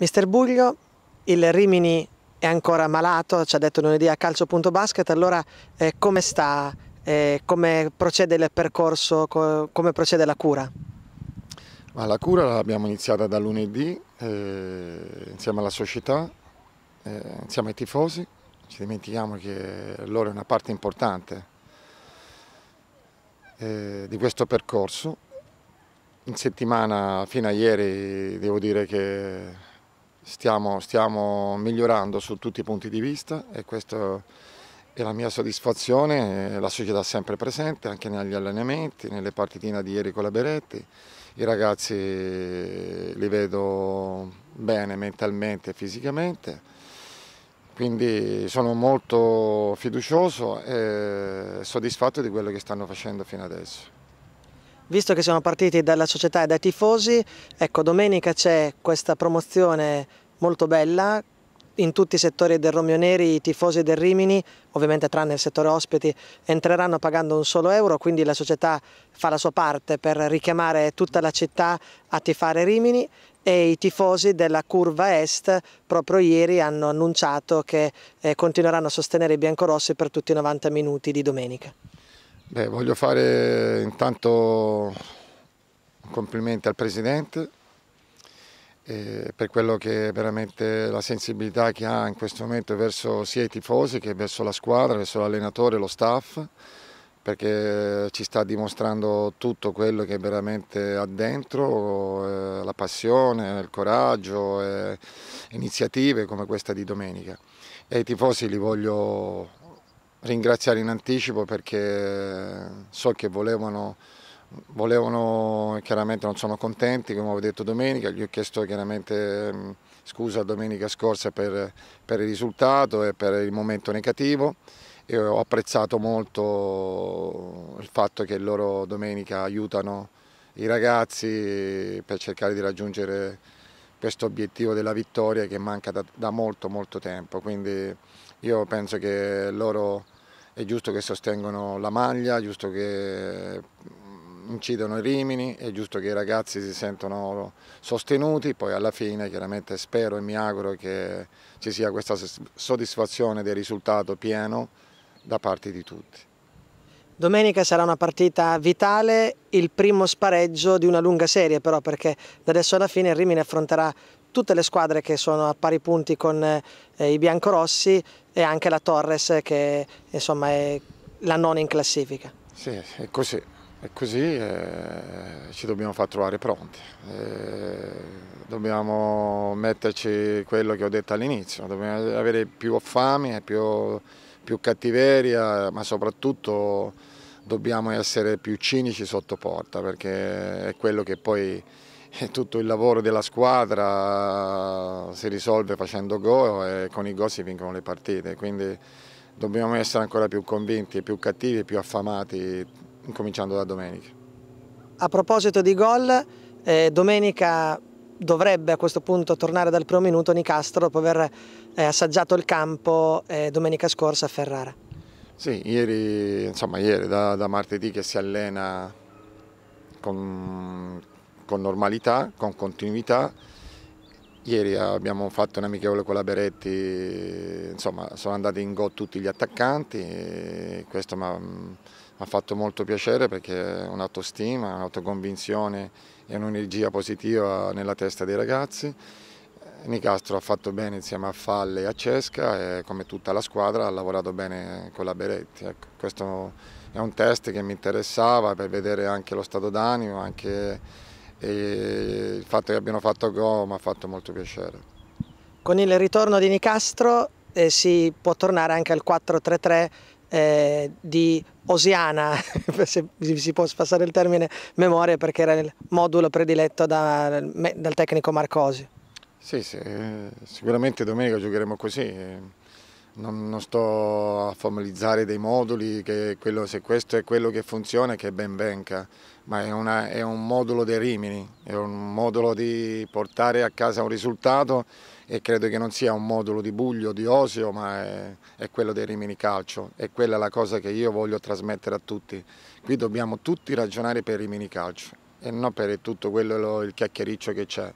Mister Buglio, il Rimini è ancora malato, ci ha detto lunedì a calcio.basket, allora eh, come sta, eh, come procede il percorso, co come procede la cura? Ma la cura l'abbiamo iniziata da lunedì eh, insieme alla società, eh, insieme ai tifosi, ci dimentichiamo che loro è una parte importante eh, di questo percorso. In settimana fino a ieri devo dire che stiamo, stiamo migliorando su tutti i punti di vista e questa è la mia soddisfazione, la società è sempre presente anche negli allenamenti, nelle partitine di ieri con la Beretti, i ragazzi li vedo bene mentalmente e fisicamente, quindi sono molto fiducioso e soddisfatto di quello che stanno facendo fino adesso. Visto che siamo partiti dalla società e dai tifosi, ecco domenica c'è questa promozione molto bella in tutti i settori del Romeo Neri i tifosi del Rimini, ovviamente tranne il settore ospiti, entreranno pagando un solo euro, quindi la società fa la sua parte per richiamare tutta la città a tifare Rimini e i tifosi della curva est proprio ieri hanno annunciato che eh, continueranno a sostenere i biancorossi per tutti i 90 minuti di domenica. Beh, voglio fare intanto complimenti al Presidente eh, per quello che è veramente la sensibilità che ha in questo momento verso sia i tifosi che verso la squadra, verso l'allenatore lo staff, perché ci sta dimostrando tutto quello che veramente ha dentro, eh, la passione, il coraggio, eh, iniziative come questa di domenica. E i tifosi li voglio ringraziare in anticipo perché so che volevano, volevano chiaramente non sono contenti come ho detto domenica, gli ho chiesto chiaramente scusa domenica scorsa per, per il risultato e per il momento negativo e ho apprezzato molto il fatto che loro domenica aiutano i ragazzi per cercare di raggiungere questo obiettivo della vittoria che manca da, da molto molto tempo. Quindi io penso che loro è giusto che sostengono la maglia, è giusto che incidono i rimini, è giusto che i ragazzi si sentono sostenuti, poi alla fine chiaramente spero e mi auguro che ci sia questa soddisfazione del risultato pieno da parte di tutti. Domenica sarà una partita vitale, il primo spareggio di una lunga serie però perché da adesso alla fine il Rimini affronterà tutte le squadre che sono a pari punti con eh, i biancorossi e anche la Torres che insomma è la nona in classifica. Sì, è così, è così eh, ci dobbiamo far trovare pronti. Eh, dobbiamo metterci quello che ho detto all'inizio, dobbiamo avere più fame, più, più cattiveria, ma soprattutto dobbiamo essere più cinici sotto porta perché è quello che poi tutto il lavoro della squadra si risolve facendo gol e con i gol si vincono le partite, quindi dobbiamo essere ancora più convinti, più cattivi e più affamati, incominciando da domenica. A proposito di gol, eh, domenica dovrebbe a questo punto tornare dal primo minuto Nicastro dopo aver eh, assaggiato il campo eh, domenica scorsa a Ferrara. Sì, ieri, insomma, ieri da, da martedì che si allena con, con normalità, con continuità. Ieri abbiamo fatto un amichevole con la Beretti, insomma sono andati in gol tutti gli attaccanti, questo mi ha fatto molto piacere perché è un'autostima, un'autoconvinzione e un'energia positiva nella testa dei ragazzi. Nicastro ha fatto bene insieme a Falle e a Cesca e come tutta la squadra ha lavorato bene con la Beretti. Ecco, questo è un test che mi interessava per vedere anche lo stato d'animo, anche e il fatto che abbiano fatto gol mi ha fatto molto piacere. Con il ritorno di Nicastro eh, si può tornare anche al 4-3-3 eh, di Osiana, se si può passare il termine memoria perché era il modulo prediletto da, dal tecnico Marcosi. Sì, sì, sicuramente domenica giocheremo così, non, non, sto a formalizzare dei moduli, che quello, se questo è quello che funziona che ben venga, ma è, una, è, un modulo dei Rimini, è un modulo di portare a casa un risultato e credo che non sia un modulo di Buglio, di Osio, ma è, è quello dei Rimini Calcio e quella è la cosa che io voglio trasmettere a tutti. Qui dobbiamo tutti ragionare per Rimini Calcio e non per tutto quello, il chiacchiericcio che c'è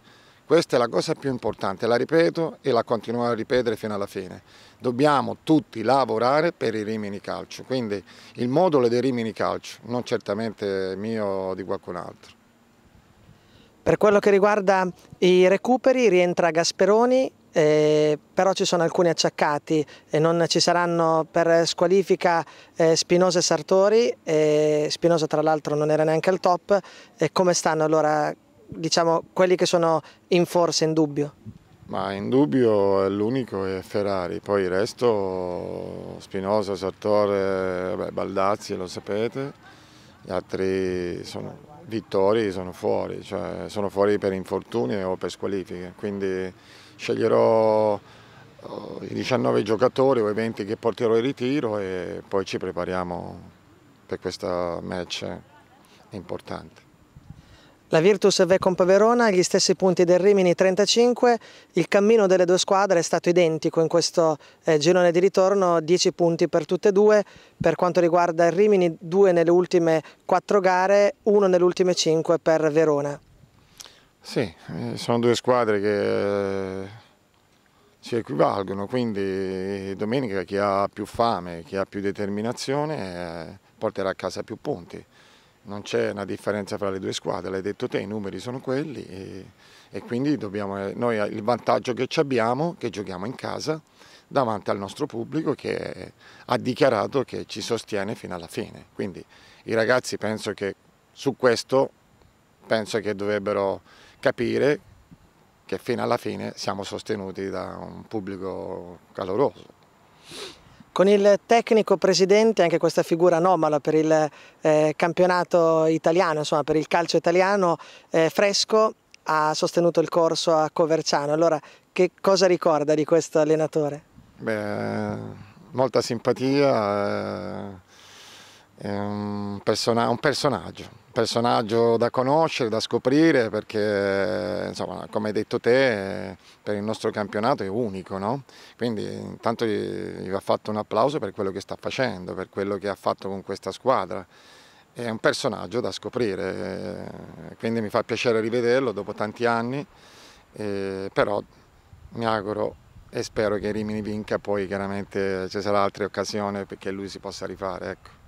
Questa è la cosa più importante, la ripeto e la continuerò a ripetere fino alla fine. Dobbiamo tutti lavorare per i Rimini Calcio, quindi il modulo dei Rimini Calcio, non certamente mio o di qualcun altro. Per quello che riguarda i recuperi rientra Gasperoni, eh, però ci sono alcuni acciaccati e non ci saranno per squalifica eh, Spinosa e Sartori, e Spinosa tra l'altro non era neanche al top, come stanno allora diciamo, quelli che sono in forza, in dubbio? Ma in dubbio l'unico è Ferrari, poi il resto Spinosa, Sartore, vabbè, Baldazzi lo sapete, gli altri sono Vittori sono fuori, cioè sono fuori per infortuni o per squalifiche, quindi sceglierò oh, i 19 giocatori o i 20 che porterò in ritiro e poi ci prepariamo per questo match importante. La Virtus Vecomp Verona, gli stessi punti del Rimini 35, il cammino delle due squadre è stato identico in questo eh, girone di ritorno, 10 punti per tutte e due, per quanto riguarda il Rimini 2 nelle ultime 4 gare, 1 nelle ultime 5 per Verona. Sì, eh, sono due squadre che eh, si equivalgono, quindi domenica chi ha più fame, chi ha più determinazione eh, porterà a casa più punti non c'è una differenza fra le due squadre, l'hai detto te, i numeri sono quelli e, e quindi dobbiamo, noi il vantaggio che abbiamo è che giochiamo in casa davanti al nostro pubblico che ha dichiarato che ci sostiene fino alla fine. Quindi i ragazzi penso che su questo penso che dovrebbero capire che fino alla fine siamo sostenuti da un pubblico caloroso. Con il tecnico presidente, anche questa figura anomala per il eh, campionato italiano, insomma per il calcio italiano, eh, Fresco ha sostenuto il corso a Coverciano. Allora, che cosa ricorda di questo allenatore? Beh, molta simpatia, eh, è un, persona un personaggio personaggio da conoscere, da scoprire perché insomma, come hai detto te per il nostro campionato è unico, no? quindi intanto gli va fatto un applauso per quello che sta facendo, per quello che ha fatto con questa squadra. È un personaggio da scoprire, quindi mi fa piacere rivederlo dopo tanti anni, eh, però mi auguro e spero che Rimini vinca, poi chiaramente ci sarà altre occasioni perché lui si possa rifare. Ecco.